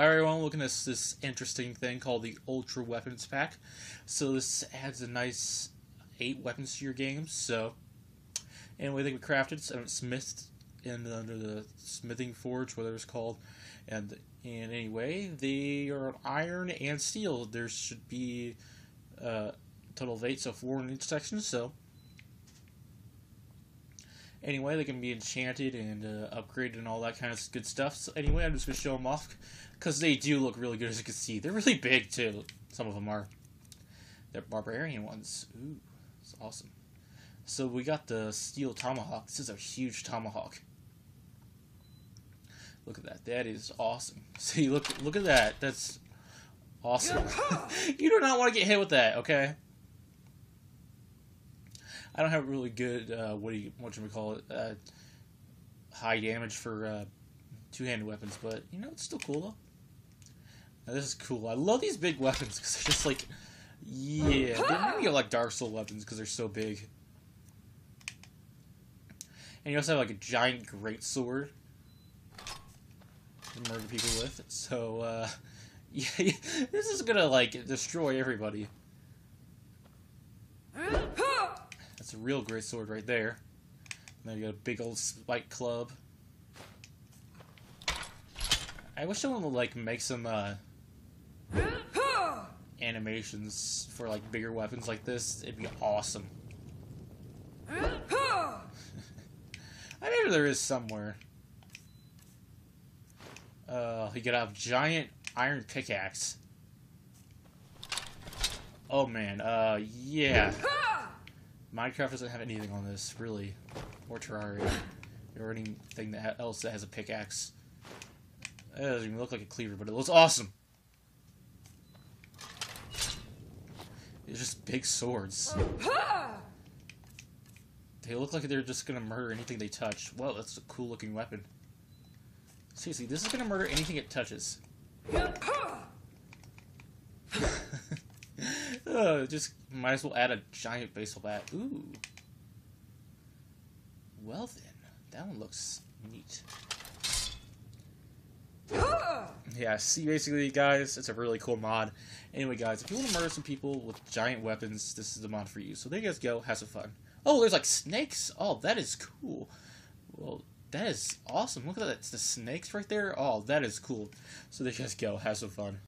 Alright everyone, looking at this, interesting thing called the Ultra Weapons Pack. So this adds a nice 8 weapons to your game, so... Anyway, they be crafted, so smithed in under the smithing forge, whatever it's called. And, and anyway, they are iron and steel. There should be uh, a total of 8, so 4 in each section, so... Anyway, they can be enchanted and uh, upgraded and all that kind of good stuff. So anyway, I'm just going to show them off because they do look really good as you can see. They're really big too. Some of them are. They're barbarian ones. Ooh, it's awesome. So we got the steel tomahawk. This is a huge tomahawk. Look at that. That is awesome. See, look look at that. That's awesome. you do not want to get hit with that, okay? I don't have really good uh, what do you what should we call it uh, high damage for uh, two handed weapons, but you know it's still cool though. Now, this is cool. I love these big weapons because they're just like yeah, they're maybe like Dark Soul weapons because they're so big. And you also have like a giant great sword to murder people with. So uh, yeah, this is gonna like destroy everybody. That's a real great sword right there. Now you got a big old spike club. I wish someone would like make some uh, animations for like bigger weapons like this. It'd be awesome. I know there is somewhere. Uh, you got a giant iron pickaxe. Oh man, uh, yeah. Minecraft doesn't have anything on this, really. Or Terraria. Or anything that else that has a pickaxe. It doesn't even look like a cleaver, but it looks awesome. It's just big swords. They look like they're just gonna murder anything they touch. Whoa, that's a cool looking weapon. Seriously, this is gonna murder anything it touches. just might as well add a giant baseball bat. Ooh. Well then, that one looks neat. yeah, see, basically, guys, it's a really cool mod. Anyway, guys, if you want to murder some people with giant weapons, this is the mod for you. So there you guys go. Have some fun. Oh, there's like snakes. Oh, that is cool. Well, that is awesome. Look at that. It's the snakes right there. Oh, that is cool. So there you guys go. Have some fun.